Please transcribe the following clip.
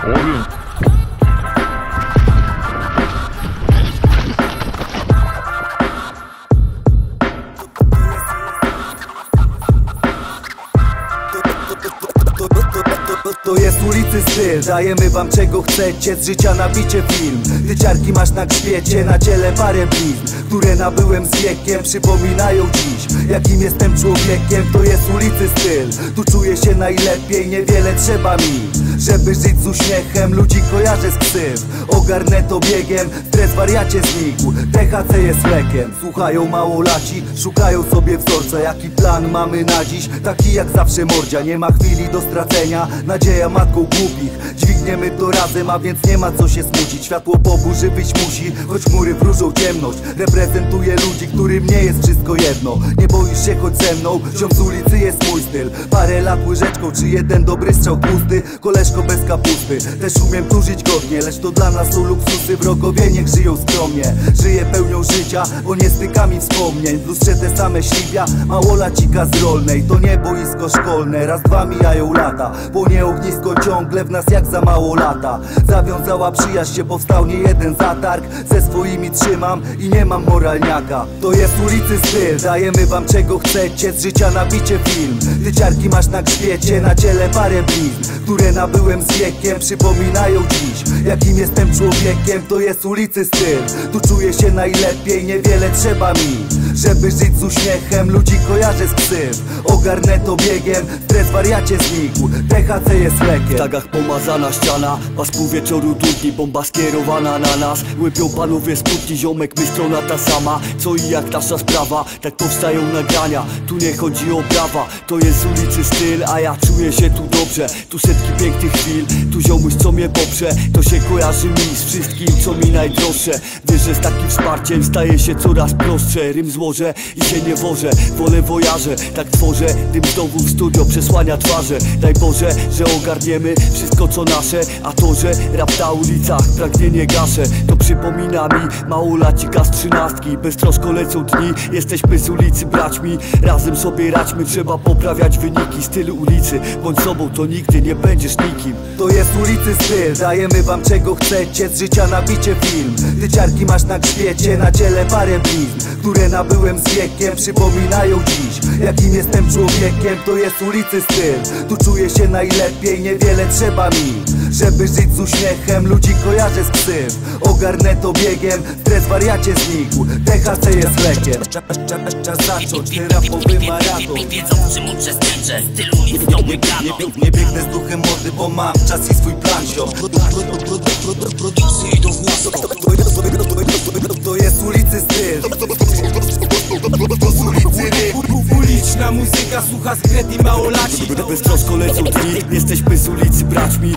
To jest ulicy styl, dajemy wam czego chcecie Z życia nabicie film. Ty ciarki masz na grzbiecie, na ciele parę blizn Które nabyłem z wiekiem, przypominają dziś. Jakim jestem człowiekiem, to jest ulicy styl. Tu czuję się najlepiej, niewiele trzeba mi. Żeby żyć z uśmiechem, ludzi kojarzę z ksyw Ogarnę to biegiem, stres wariacie znikł. THC jest lekiem, słuchają małolaci Szukają sobie wzorca, jaki plan mamy na dziś? Taki jak zawsze mordzia, nie ma chwili do stracenia. Nadzieja matką głupich, dźwigniemy to razem A więc nie ma co się smucić, światło po burzy wyjść musi Choć chmury wróżą ciemność, reprezentuję ludzi, którym nie jest wszystko jedno. Nie boisz się, chodź ze mną, ziom z ulicy jest mój styl. Parę lat łyżeczką, czy jeden dobry strzał pusty Koleżko bez kapusty, też umiem tu żyć godnie Lecz to dla nas są luksusy, wrogowie niech żyją skromnie Żyję pełnią życia, bo nie stykami wspomnień. W lustrze te same ślipia, małolacika z rolnej. To nie boisko szkolne, raz dwa mijają lata. Płonie ognisko ciągle w nas jak za mało lata. Zawiązała przyjaźń się, powstał nie jeden zatarg. Ze swoimi trzymam i nie mam moralniaka. To jest ulicy styl, dajemy wam czego chcecie. Z życia nabicie film Ty ciarki masz na grzbiecie, na ciele parę blizn Które nabyłem z wiekiem, przypominają dziś. Jakim jestem człowiekiem, to jest ulicy styl. Tu czuję się najlepiej, niewiele trzeba mi Żeby żyć z uśmiechem, ludzi kojarzę z ksyw Ogarnę to biegiem, stres wariacie znikł. THC jest lekiem. W tagach pomazana ściana. Pas pół wieczoru długi, bomba skierowana na nas. Łypią panowie spódki, ziomek myślona ta sama. Co i jak nasza sprawa, tak powstają nagrania. Tu nie chodzi o prawa, to jest ulicy styl A ja czuję się tu dobrze, tu setki pięknych chwil. Tu ziomuś co mnie poprze, to się kojarzy mi Z wszystkim co mi najdroższe. Wiesz, że z takim wsparciem staje się coraz prostsze. Rym i się nie wożę, wolę wojarze Tak tworzę, dym w studio przesłania twarze. Daj Boże, że ogarniemy wszystko co nasze A to, że rap na ulicach pragnienie gaszę To przypomina mi małolacika z trzynastki. Beztroszko lecą dni, jesteśmy z ulicy braćmi. Razem sobie radźmy, trzeba poprawiać wyniki. Styl ulicy, bądź sobą to nigdy nie będziesz nikim. To jest ulicy styl, dajemy wam czego chcecie. Z życia nabicie film Ty ciarki masz na grzbiecie, na ciele parę blizn Które nabyłem z wiekiem, przypominają dziś Jakim jestem człowiekiem, to jest ulicy styl Tu czuję się najlepiej, niewiele trzeba mi Żeby żyć z uśmiechem, ludzi kojarzę z ksyw Ogarnę to biegiem, stres wariacie znikł THC jest lekiem Czas, zacząć, rapowy maraton Wiedzą czym uczestniczę, stylu nic nie nie, biegnę z duchem mody, bo mam czas i swój plan ziom Produkcje idą w muzyka słucha skret i małolaci Bez trosko lecą dni, jesteśmy z ulicy braćmi.